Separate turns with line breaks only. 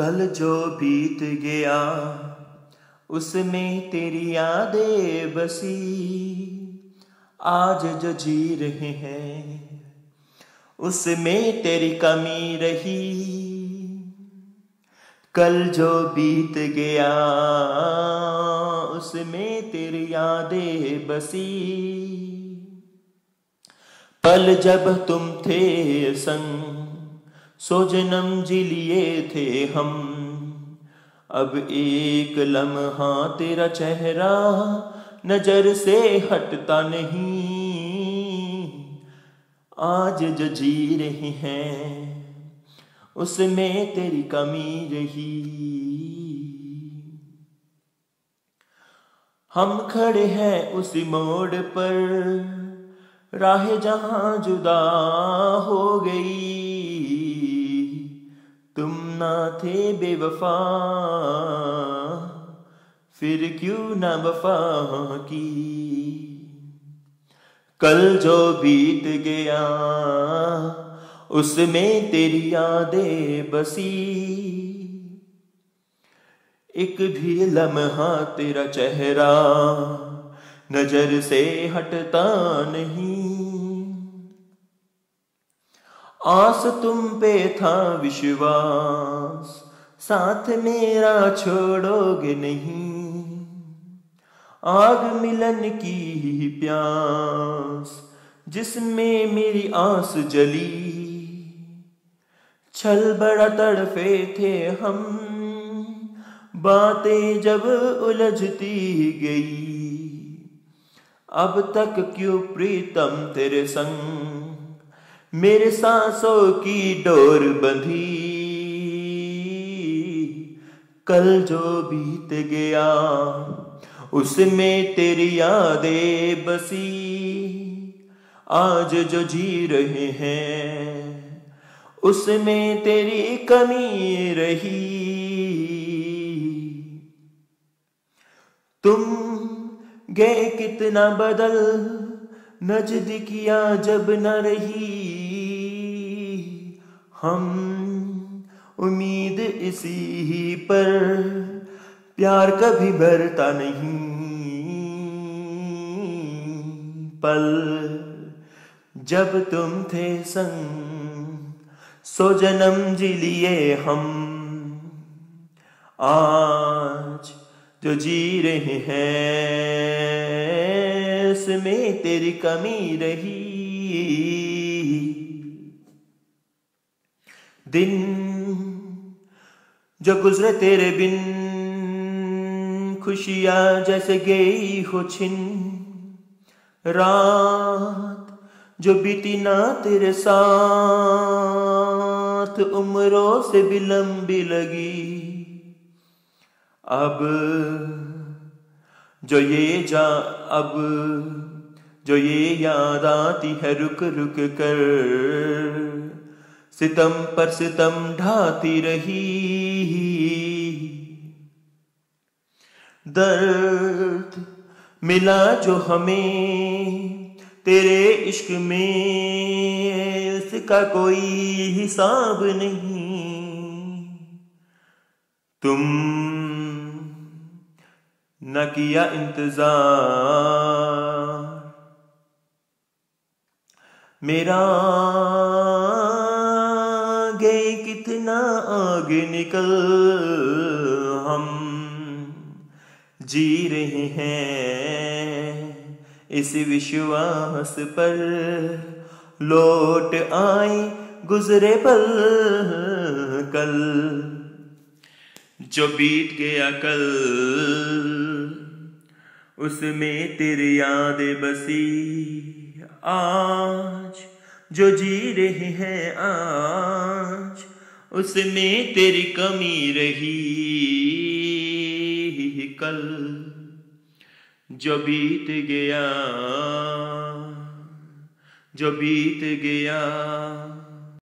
कल जो बीत गया, उसमें तेरी यादें बसी। आज जो जी रहे हैं, उसमें तेरी कमी रही। कल जो बीत गया, उसमें तेरी यादें बसी। पल जब तुम थे संग सो जन्म जी लिए थे हम। अब एक लम्हा तेरा चेहरा नज़र से हटता नहीं। आज जो जी रहे हैं, उसमें तेरी कमी रही। हम खड़े हैं उसी मोड़ पर, राह जहाँ जुदा हो गई। तुम ना थे बेवफा, फिर क्यों ना वफा की कल जो बीत गया, उसमें तेरी यादें बसी। एक भी लम्हा तेरा चेहरा नज़र से हटता नहीं। आस तुम पे था विश्वास, साथ मेरा छोड़ोगे नहीं। आग मिलन की ही प्यास, जिसमें मेरी आस जली। छल बड़ा तड़फे थे हम, बातें जब उलझती गई। अब तक क्यों प्रीतम तेरे संग? मेरे सांसों की डोर बंधी। कल जो बीत गया, उसमें तेरी यादें बसी। आज जो जी रहे हैं, उसमें तेरी कमी रही। तुम गए कितना बदल, नजदीकिया जब न रही। हम उम्मीद इसी ही पर, प्यार कभी भरता नहीं। पल जब तुम थे संग, सो जन्म जी लिए हम। आज जो जी रहे हैं में तेरी कमी रही। दिन जो गुजरे तेरे बिन, खुशियाँ जैसे गई हो छिन। रात जो बीती ना तेरे साथ, उम्रों से भी लंबी लगी। अब जो ये जा, अब जो ये याद आती है रुक रुक कर। सितम पर सितम ढाती रही। दर्द मिला जो हमें, तेरे इश्क में उसका कोई हिसाब नहीं। तुम न किया इंतज़ार। मेरा गए कितना आगे निकल हम जी रहे हैं। इस विश्वास पर लौट आए गुजरे पल कल। जो बीत गया कल, उसमें तेरी यादें बसी। आज जो जी रहे हैं आज, उसमें तेरी कमी रही कल। जो बीत गया, जो बीत गया